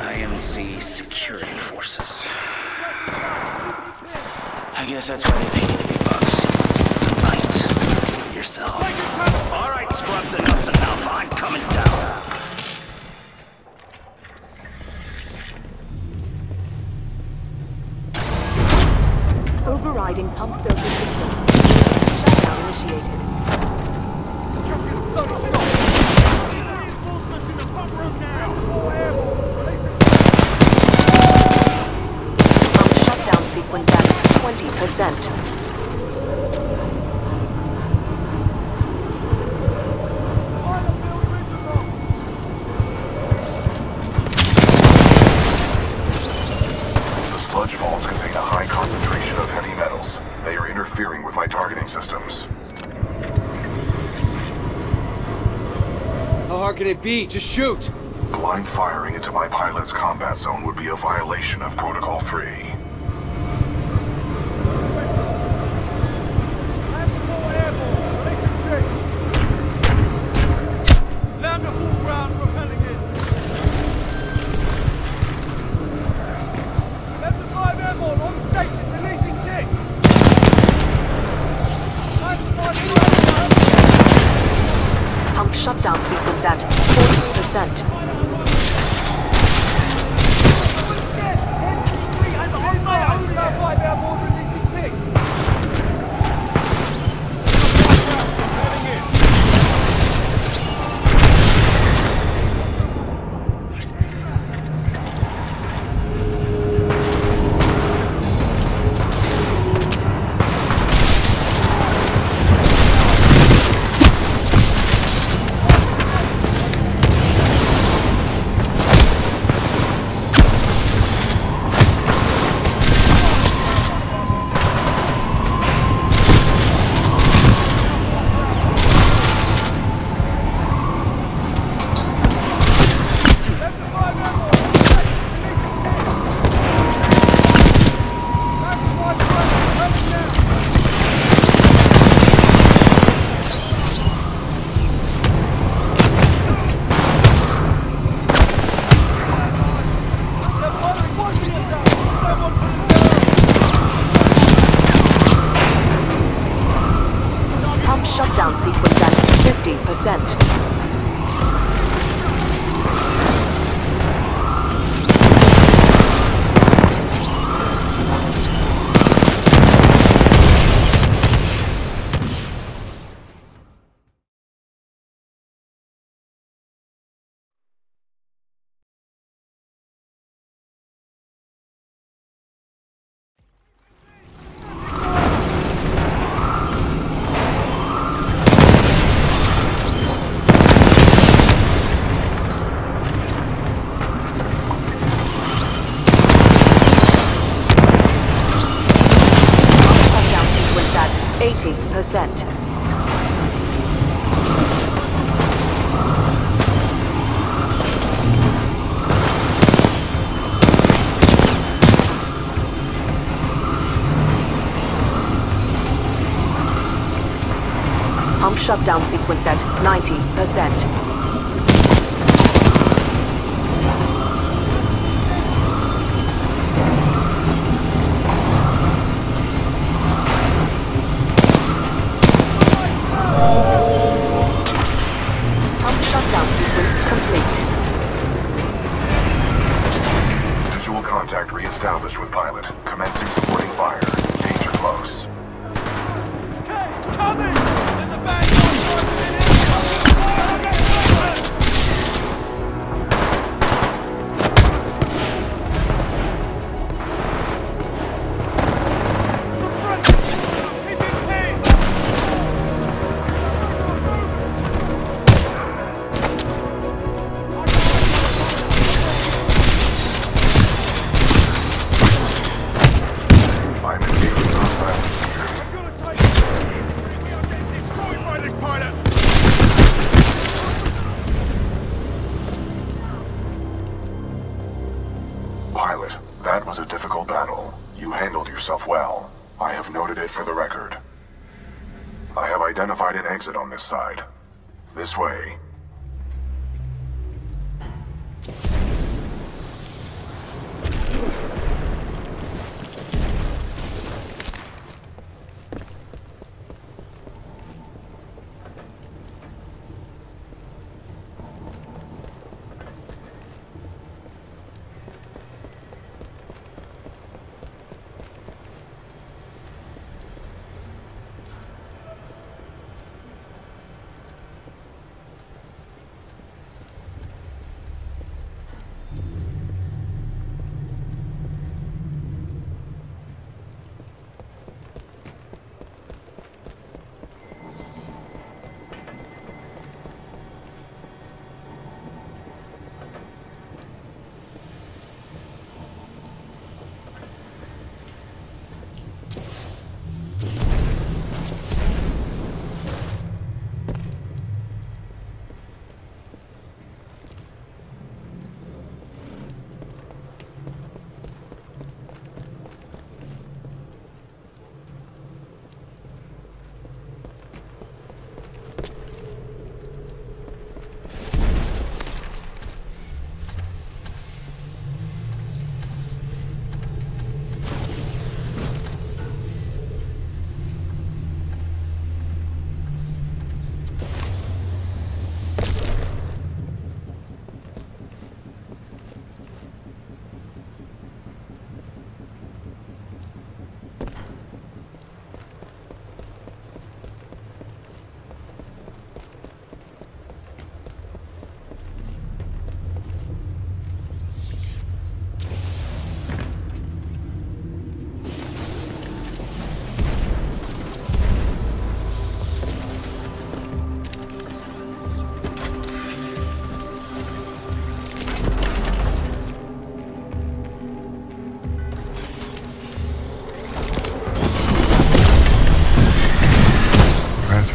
IMC security forces. I guess that's why they pay you the big bucks. With yourself. All right, scrubs, enough's enough. I'm coming down. Overriding pump filter system. Shutdown initiated. Reinforcements in the pump room now! All airborne! Pump shutdown sequence at 20%. Pilot field visible! The sludge falls contain a high concentration of heavy metals. They are interfering with my targeting systems. How hard can it be? Just shoot! Blind firing into my pilot's combat zone would be a violation of Protocol 3. 40%. 80%. Pump shutdown sequence at 90%. That was a difficult battle. You handled yourself well. I have noted it for the record. I have identified an exit on this side. This way.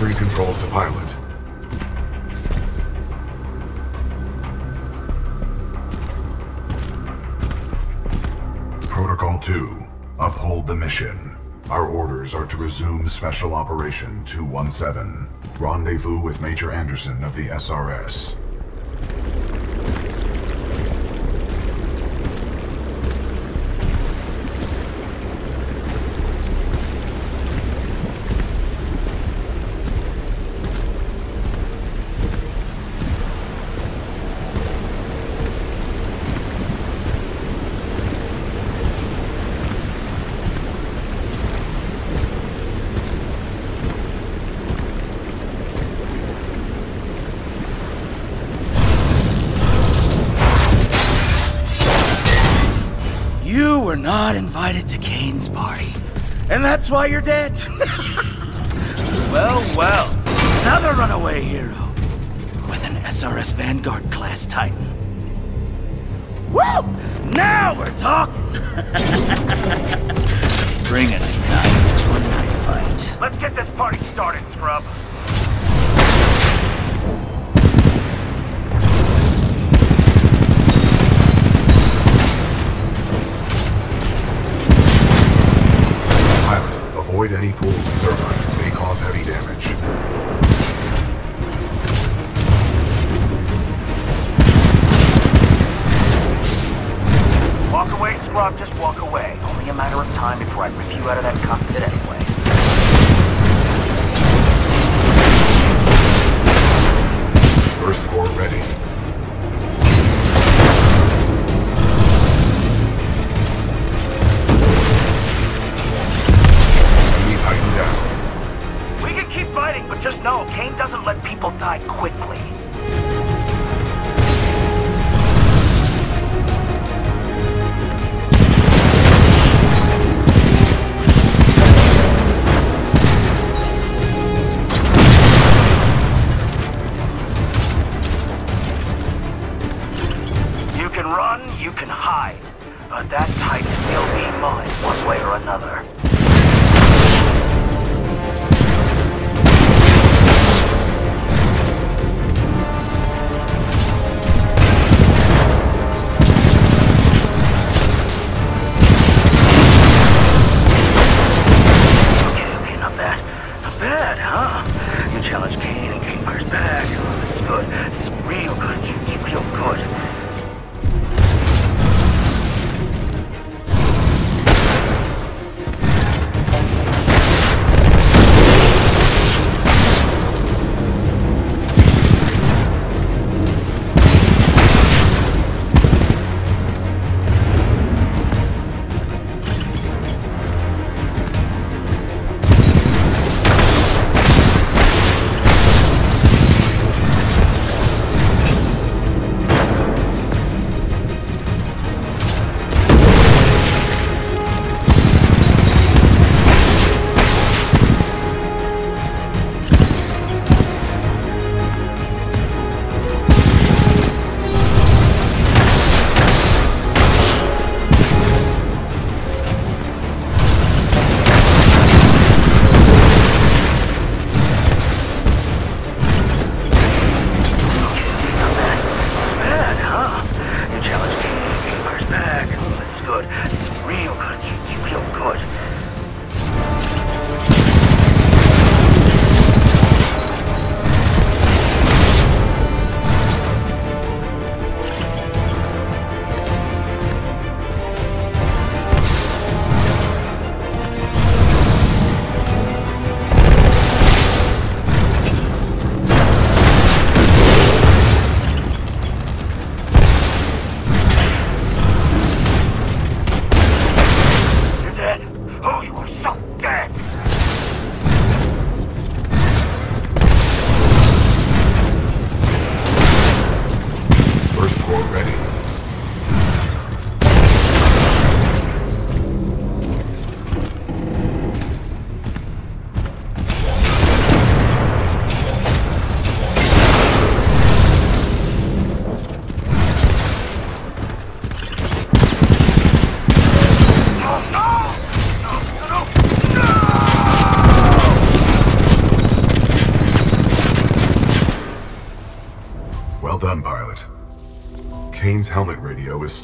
Transferring controls to pilot. Protocol 2. Uphold the mission. Our orders are to resume Special Operation 217. Rendezvous with Major Anderson of the SRS. You were not invited to Kane's party. And that's why you're dead. well, well. Another runaway hero. With an SRS Vanguard class Titan. Woo! Now we're talking! Bring a knife to a knife fight. Let's get this party started, scrub. Avoid any pools of thermite. Can run, you can hide. But that Titan will be mine one way or another. Okay, okay, not bad. Not bad, huh? You challenge Kane and Kane fires back. Oh, Kane's